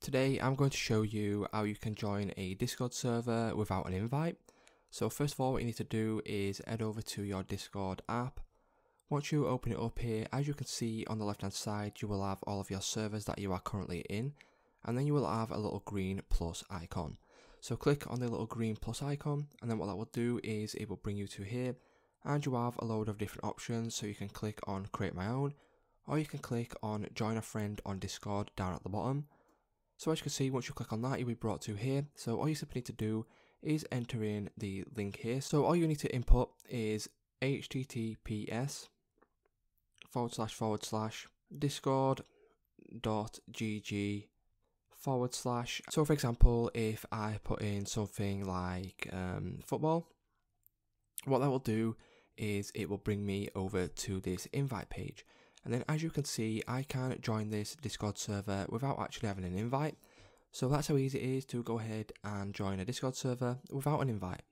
Today I'm going to show you how you can join a Discord server without an invite. So first of all what you need to do is head over to your Discord app. Once you open it up here, as you can see on the left hand side you will have all of your servers that you are currently in and then you will have a little green plus icon. So click on the little green plus icon and then what that will do is it will bring you to here and you have a load of different options so you can click on create my own or you can click on join a friend on Discord down at the bottom so as you can see, once you click on that, you'll be brought to here. So all you simply need to do is enter in the link here. So all you need to input is https forward slash forward slash discord dot gg forward slash. So for example, if I put in something like um, football, what that will do is it will bring me over to this invite page. And then as you can see, I can join this Discord server without actually having an invite. So that's how easy it is to go ahead and join a Discord server without an invite.